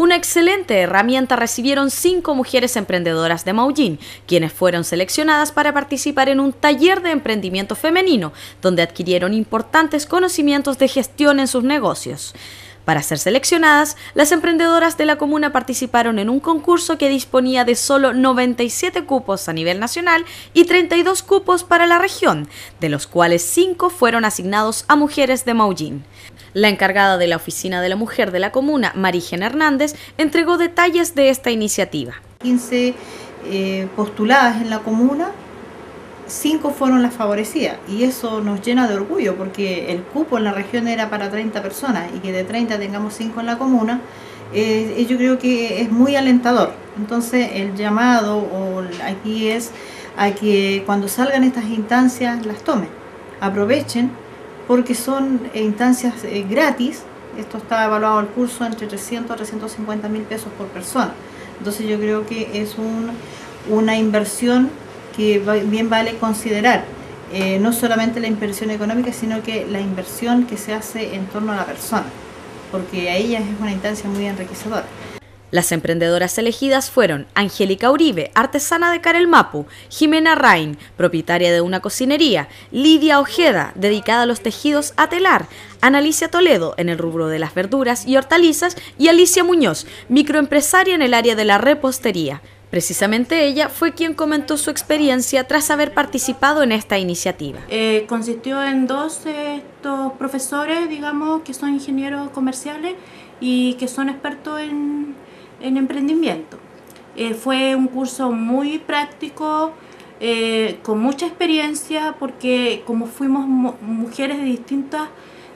Una excelente herramienta recibieron cinco mujeres emprendedoras de Maullín, quienes fueron seleccionadas para participar en un taller de emprendimiento femenino, donde adquirieron importantes conocimientos de gestión en sus negocios. Para ser seleccionadas, las emprendedoras de la comuna participaron en un concurso que disponía de solo 97 cupos a nivel nacional y 32 cupos para la región, de los cuales 5 fueron asignados a mujeres de Maullín. La encargada de la Oficina de la Mujer de la Comuna, Marigen Hernández, entregó detalles de esta iniciativa. 15 eh, postuladas en la comuna, 5 fueron las favorecidas y eso nos llena de orgullo porque el cupo en la región era para 30 personas y que de 30 tengamos 5 en la comuna, eh, yo creo que es muy alentador. Entonces el llamado aquí es a que cuando salgan estas instancias las tomen, aprovechen porque son instancias eh, gratis. Esto está evaluado el curso entre 300 a 350 mil pesos por persona. Entonces yo creo que es una inversión que bien vale considerar. Eh, no solamente la inversión económica, sino que la inversión que se hace en torno a la persona, porque a ella es una instancia muy enriquecedora. Las emprendedoras elegidas fueron Angélica Uribe, artesana de Carelmapu, Jimena Rain, propietaria de una cocinería, Lidia Ojeda, dedicada a los tejidos a telar, Analicia Toledo, en el rubro de las verduras y hortalizas, y Alicia Muñoz, microempresaria en el área de la repostería. Precisamente ella fue quien comentó su experiencia tras haber participado en esta iniciativa. Eh, consistió en dos estos profesores, digamos, que son ingenieros comerciales y que son expertos en en emprendimiento. Eh, fue un curso muy práctico, eh, con mucha experiencia, porque como fuimos mujeres de distintas,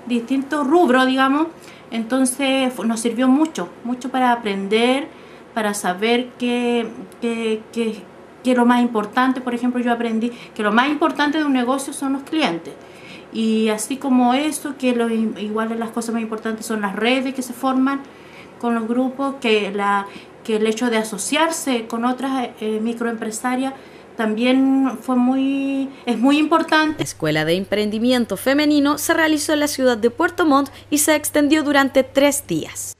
distintos rubros, digamos, entonces nos sirvió mucho, mucho para aprender, para saber qué, qué, lo más importante. Por ejemplo, yo aprendí que lo más importante de un negocio son los clientes. Y así como eso, que lo, igual las cosas más importantes son las redes que se forman, con los grupos, que, la, que el hecho de asociarse con otras eh, microempresarias también fue muy, es muy importante. La Escuela de Emprendimiento Femenino se realizó en la ciudad de Puerto Montt y se extendió durante tres días.